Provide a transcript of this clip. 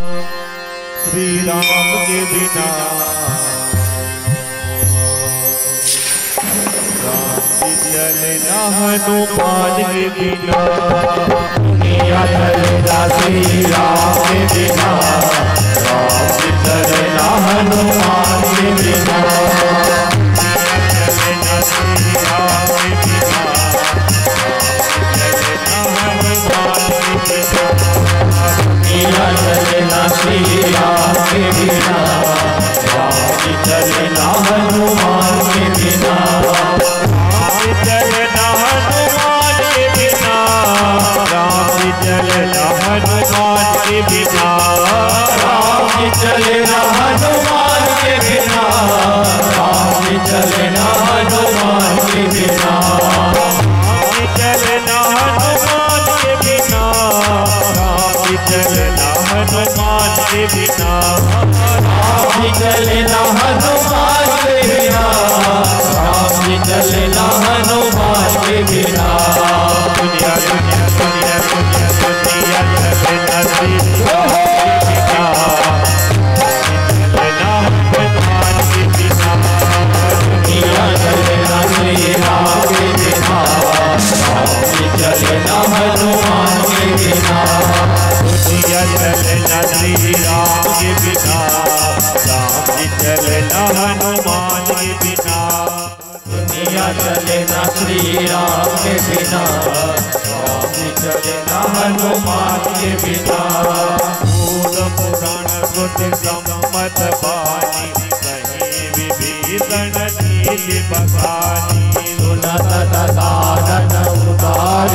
श्री राम के बिना हनुमान के बिना। श्री राम के बिना। राम चलना हनुमान के बिना चलेगा हनुमान के बिना, राम चलना हनुमान के बिना राम हनुमान के बिना। राम चलेगा हनुमान के बिना चलना के बिना। राम चलेगा हनुमान। राम के बिना राम हनुमान के बिना दुनिया चलेगा श्री राम के बिना राम हनुमान के बानी कहीं विभीषण नील बखानी सुनत दानन उदार